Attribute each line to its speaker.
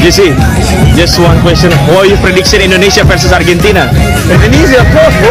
Speaker 1: JC, just one question. What are your prediction Indonesia versus Argentina?
Speaker 2: Indonesia, of course, bro.